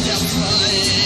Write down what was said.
Just of.